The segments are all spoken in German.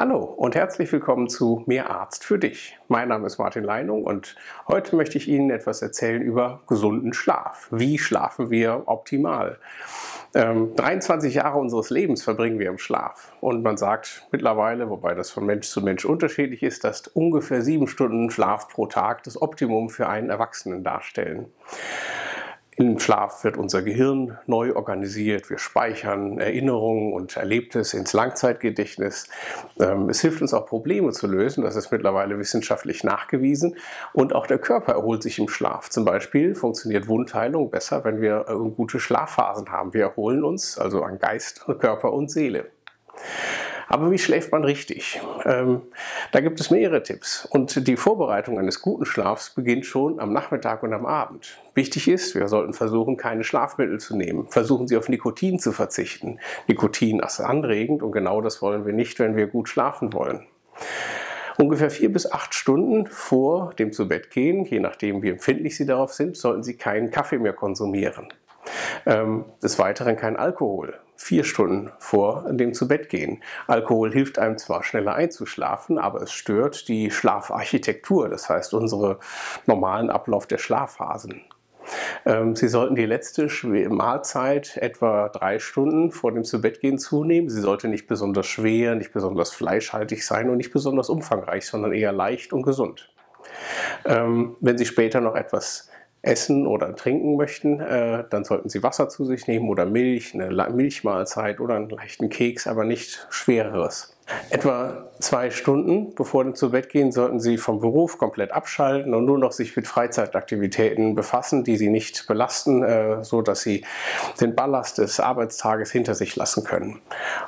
Hallo und herzlich willkommen zu Mehr Arzt für dich. Mein Name ist Martin Leinung und heute möchte ich Ihnen etwas erzählen über gesunden Schlaf. Wie schlafen wir optimal? Ähm, 23 Jahre unseres Lebens verbringen wir im Schlaf. Und man sagt mittlerweile, wobei das von Mensch zu Mensch unterschiedlich ist, dass ungefähr sieben Stunden Schlaf pro Tag das Optimum für einen Erwachsenen darstellen. Im Schlaf wird unser Gehirn neu organisiert. Wir speichern Erinnerungen und Erlebtes ins Langzeitgedächtnis. Ähm, es hilft uns auch Probleme zu lösen. Das ist mittlerweile wissenschaftlich nachgewiesen. Und auch der Körper erholt sich im Schlaf. Zum Beispiel funktioniert Wundheilung besser, wenn wir äh, gute Schlafphasen haben. Wir erholen uns also an Geist, Körper und Seele. Aber wie schläft man richtig? Ähm, da gibt es mehrere Tipps. Und die Vorbereitung eines guten Schlafs beginnt schon am Nachmittag und am Abend. Wichtig ist, wir sollten versuchen, keine Schlafmittel zu nehmen. Versuchen Sie auf Nikotin zu verzichten. Nikotin ist anregend und genau das wollen wir nicht, wenn wir gut schlafen wollen. Ungefähr vier bis acht Stunden vor dem Zubettgehen, je nachdem wie empfindlich Sie darauf sind, sollten Sie keinen Kaffee mehr konsumieren. Ähm, des Weiteren kein Alkohol. Vier Stunden vor dem Zubettgehen. Alkohol hilft einem zwar schneller einzuschlafen, aber es stört die Schlafarchitektur, das heißt unsere normalen Ablauf der Schlafphasen. Ähm, Sie sollten die letzte Mahlzeit etwa drei Stunden vor dem Zubettgehen zunehmen. Sie sollte nicht besonders schwer, nicht besonders fleischhaltig sein und nicht besonders umfangreich, sondern eher leicht und gesund. Ähm, wenn Sie später noch etwas essen oder trinken möchten, äh, dann sollten Sie Wasser zu sich nehmen oder Milch, eine Milchmahlzeit oder einen leichten Keks, aber nicht schwereres. Etwa zwei Stunden bevor Sie zu Bett gehen, sollten Sie vom Beruf komplett abschalten und nur noch sich mit Freizeitaktivitäten befassen, die Sie nicht belasten, äh, so dass Sie den Ballast des Arbeitstages hinter sich lassen können.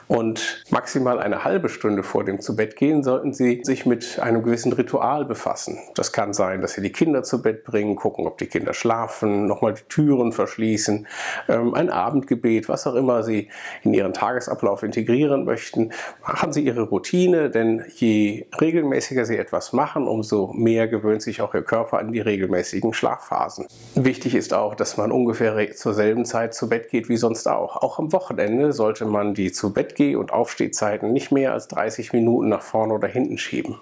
Und maximal eine halbe Stunde vor dem zu Bett gehen sollten Sie sich mit einem gewissen Ritual befassen. Das kann sein, dass Sie die Kinder zu Bett bringen, gucken, ob die Kinder schlafen, nochmal die Türen verschließen, ähm, ein Abendgebet, was auch immer Sie in Ihren Tagesablauf integrieren möchten. Machen Sie ihre Routine, denn je regelmäßiger sie etwas machen, umso mehr gewöhnt sich auch ihr Körper an die regelmäßigen Schlafphasen. Wichtig ist auch, dass man ungefähr zur selben Zeit zu Bett geht wie sonst auch. Auch am Wochenende sollte man die zu Bett geh- und Aufstehzeiten nicht mehr als 30 Minuten nach vorne oder hinten schieben.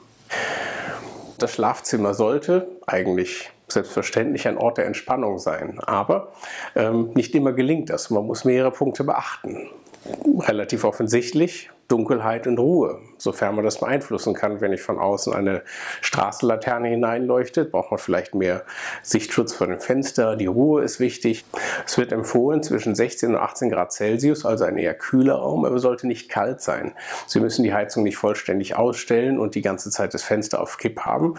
Das Schlafzimmer sollte eigentlich selbstverständlich ein Ort der Entspannung sein, aber ähm, nicht immer gelingt das. Man muss mehrere Punkte beachten. Relativ offensichtlich, Dunkelheit und Ruhe, sofern man das beeinflussen kann. Wenn ich von außen eine Straßenlaterne hineinleuchtet, braucht man vielleicht mehr Sichtschutz vor dem Fenster. Die Ruhe ist wichtig. Es wird empfohlen zwischen 16 und 18 Grad Celsius, also ein eher kühler Raum, aber sollte nicht kalt sein. Sie müssen die Heizung nicht vollständig ausstellen und die ganze Zeit das Fenster auf Kipp haben.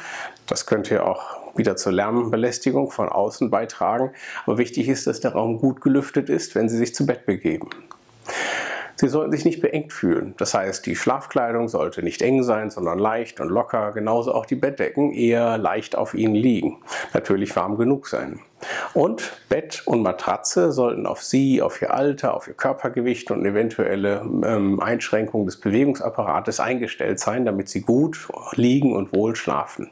Das könnte ja auch wieder zur Lärmbelästigung von außen beitragen. Aber wichtig ist, dass der Raum gut gelüftet ist, wenn Sie sich zu Bett begeben. Sie sollten sich nicht beengt fühlen. Das heißt, die Schlafkleidung sollte nicht eng sein, sondern leicht und locker. Genauso auch die Bettdecken eher leicht auf ihnen liegen. Natürlich warm genug sein. Und Bett und Matratze sollten auf Sie, auf Ihr Alter, auf Ihr Körpergewicht und eventuelle ähm, Einschränkungen des Bewegungsapparates eingestellt sein, damit Sie gut liegen und wohl schlafen.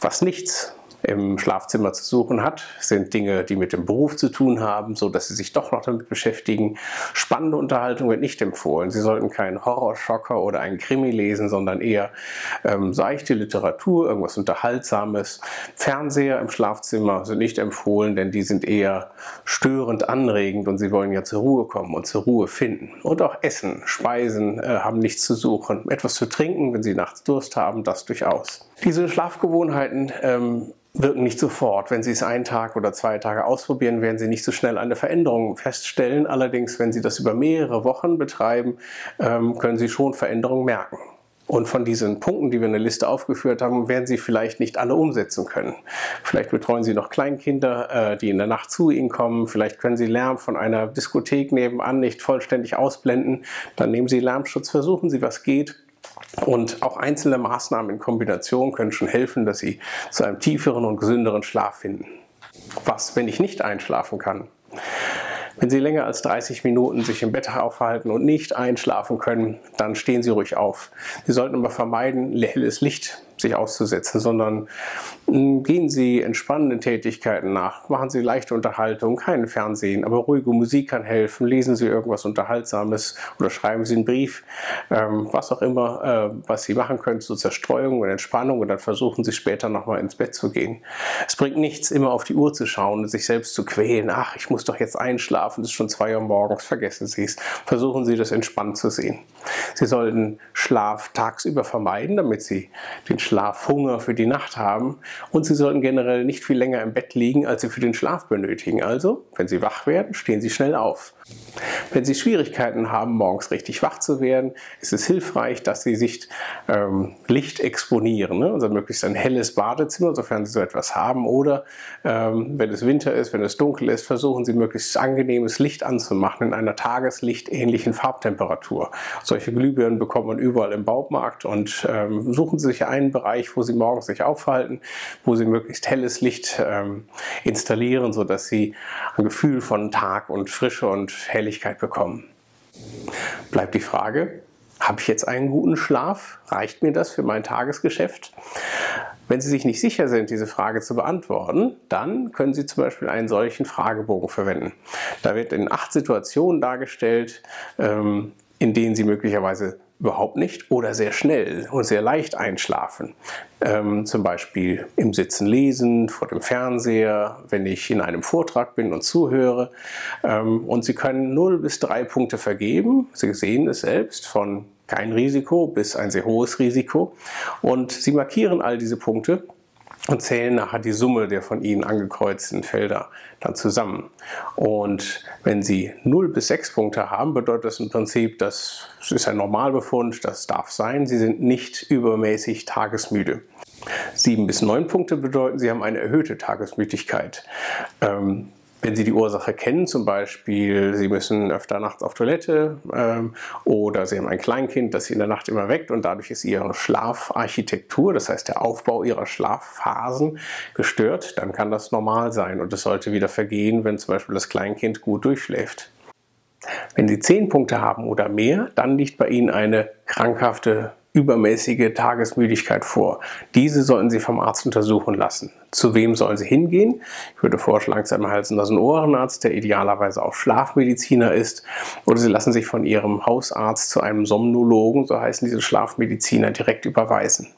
Was nichts im Schlafzimmer zu suchen hat, sind Dinge, die mit dem Beruf zu tun haben, so dass Sie sich doch noch damit beschäftigen. Spannende Unterhaltung wird nicht empfohlen. Sie sollten keinen Horrorschocker oder einen Krimi lesen, sondern eher ähm, seichte Literatur, irgendwas Unterhaltsames. Fernseher im Schlafzimmer sind nicht empfohlen, denn die sind eher störend anregend und Sie wollen ja zur Ruhe kommen und zur Ruhe finden. Und auch Essen, Speisen äh, haben nichts zu suchen. Etwas zu trinken, wenn Sie nachts Durst haben, das durchaus. Diese Schlafgewohnheiten ähm, wirken nicht sofort. Wenn Sie es einen Tag oder zwei Tage ausprobieren, werden Sie nicht so schnell eine Veränderung feststellen. Allerdings, wenn Sie das über mehrere Wochen betreiben, ähm, können Sie schon Veränderungen merken. Und von diesen Punkten, die wir in der Liste aufgeführt haben, werden Sie vielleicht nicht alle umsetzen können. Vielleicht betreuen Sie noch Kleinkinder, äh, die in der Nacht zu Ihnen kommen. Vielleicht können Sie Lärm von einer Diskothek nebenan nicht vollständig ausblenden. Dann nehmen Sie Lärmschutz, versuchen Sie, was geht. Und auch einzelne Maßnahmen in Kombination können schon helfen, dass Sie zu einem tieferen und gesünderen Schlaf finden. Was, wenn ich nicht einschlafen kann? Wenn Sie länger als 30 Minuten sich im Bett aufhalten und nicht einschlafen können, dann stehen Sie ruhig auf. Sie sollten aber vermeiden, helles Licht sich auszusetzen, sondern hm, gehen Sie entspannenden Tätigkeiten nach, machen Sie leichte Unterhaltung, kein Fernsehen, aber ruhige Musik kann helfen, lesen Sie irgendwas Unterhaltsames oder schreiben Sie einen Brief, ähm, was auch immer, äh, was Sie machen können zur Zerstreuung und Entspannung und dann versuchen Sie später nochmal ins Bett zu gehen. Es bringt nichts, immer auf die Uhr zu schauen und sich selbst zu quälen. Ach, ich muss doch jetzt einschlafen, es ist schon zwei Uhr morgens, vergessen Sie es. Versuchen Sie das entspannt zu sehen. Sie sollten Schlaf tagsüber vermeiden, damit Sie den Schlafhunger für die Nacht haben und Sie sollten generell nicht viel länger im Bett liegen, als Sie für den Schlaf benötigen. Also, wenn Sie wach werden, stehen Sie schnell auf. Wenn Sie Schwierigkeiten haben, morgens richtig wach zu werden, ist es hilfreich, dass Sie sich ähm, Licht exponieren. Ne? Also möglichst ein helles Badezimmer, sofern Sie so etwas haben. Oder ähm, wenn es Winter ist, wenn es dunkel ist, versuchen Sie möglichst angenehmes Licht anzumachen in einer tageslichtähnlichen Farbtemperatur. Solche Glühbirnen bekommt man überall im Baumarkt und ähm, suchen Sie sich einen Bereich, wo Sie morgens sich aufhalten, wo Sie möglichst helles Licht ähm, installieren, sodass Sie ein Gefühl von Tag und Frische und Helligkeit bekommen. Bleibt die Frage, habe ich jetzt einen guten Schlaf? Reicht mir das für mein Tagesgeschäft? Wenn Sie sich nicht sicher sind, diese Frage zu beantworten, dann können Sie zum Beispiel einen solchen Fragebogen verwenden. Da wird in acht Situationen dargestellt, ähm, in denen Sie möglicherweise überhaupt nicht oder sehr schnell und sehr leicht einschlafen. Ähm, zum Beispiel im Sitzen lesen, vor dem Fernseher, wenn ich in einem Vortrag bin und zuhöre. Ähm, und Sie können 0 bis 3 Punkte vergeben. Sie sehen es selbst von kein Risiko bis ein sehr hohes Risiko. Und Sie markieren all diese Punkte und zählen nachher die Summe der von Ihnen angekreuzten Felder dann zusammen. Und wenn Sie 0 bis 6 Punkte haben, bedeutet das im Prinzip, das ist ein Normalbefund, das darf sein, Sie sind nicht übermäßig tagesmüde. 7 bis 9 Punkte bedeuten, Sie haben eine erhöhte Tagesmüdigkeit. Ähm, wenn Sie die Ursache kennen, zum Beispiel Sie müssen öfter nachts auf Toilette ähm, oder Sie haben ein Kleinkind, das Sie in der Nacht immer weckt und dadurch ist Ihre Schlafarchitektur, das heißt der Aufbau Ihrer Schlafphasen gestört, dann kann das normal sein und es sollte wieder vergehen, wenn zum Beispiel das Kleinkind gut durchschläft. Wenn Sie 10 Punkte haben oder mehr, dann liegt bei Ihnen eine krankhafte übermäßige Tagesmüdigkeit vor. Diese sollten Sie vom Arzt untersuchen lassen. Zu wem sollen Sie hingehen? Ich würde vorschlagen, zu einem Hals- und Nasen-Ohrenarzt, der idealerweise auch Schlafmediziner ist. Oder Sie lassen sich von Ihrem Hausarzt zu einem Somnologen, so heißen diese Schlafmediziner, direkt überweisen.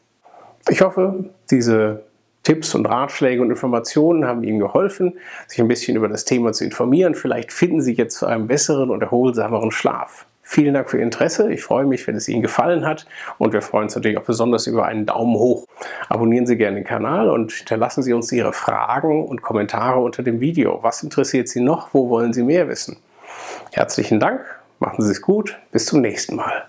Ich hoffe, diese Tipps und Ratschläge und Informationen haben Ihnen geholfen, sich ein bisschen über das Thema zu informieren. Vielleicht finden Sie jetzt zu einem besseren und erholsameren Schlaf. Vielen Dank für Ihr Interesse. Ich freue mich, wenn es Ihnen gefallen hat und wir freuen uns natürlich auch besonders über einen Daumen hoch. Abonnieren Sie gerne den Kanal und hinterlassen Sie uns Ihre Fragen und Kommentare unter dem Video. Was interessiert Sie noch? Wo wollen Sie mehr wissen? Herzlichen Dank, machen Sie es gut, bis zum nächsten Mal.